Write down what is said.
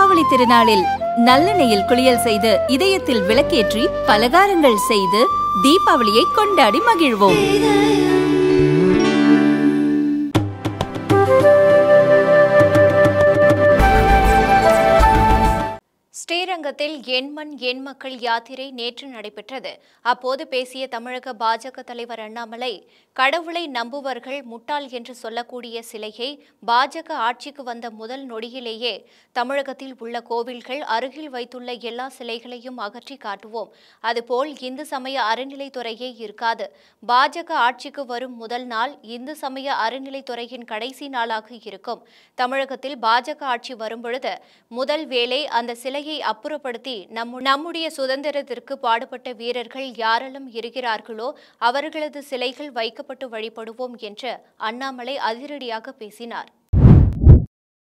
தீபாவளி திருநாளில் நல்லெண்ணெயில் குளியல் செய்து இதயத்தில் விளக்கேற்றி பலகாரங்கள் செய்து தீபாவளியை கொண்டாடி மகிழ்வோம். ஸ்ரீரங்கத்தில் எண்மண் எண் மக்கள் யாத்திரை நேற்று நடைபெற்றது. அப்போது பேசிய தமிழக பாஜக தலைவர் அண்ணாமலை கடவுளை நம்புவர்கள் முட்டாள் என்று சொல்லக்கூடிய சிலையை பாஜக ஆட்சிக்கு வந்த முதல் நொடியிலேயே தமிழகத்தில் உள்ள கோவில்கள் அருகில் வைத்துள்ள எல்லா சிலைகளையும் அகற்றி காட்டுவோம். அதுபோல் இந்து சமய அறநிலைத்துறையே இருக்காது. பாஜக ஆட்சிக்கு வரும் முதல் நாள் இந்து சமய அறநிலைத்துறையின் கடைசி நாளாக இருக்கும். தமிழகத்தில் பாஜக ஆட்சி வரும்பொழுது முதல் வேளை அந்த சிலையை அப்புறப்படுத்தி நம்முடைய சுதந்திரத்திற்கு பாடுபட்ட வீரர்கள் யாரெல்லாம் இருக்கிறார்களோ அவர்களது சிலைகள் வைக்கப்பட்டு வழிபடுவோம் என்று அண்ணாமலை அதிரடியாக பேசினார்.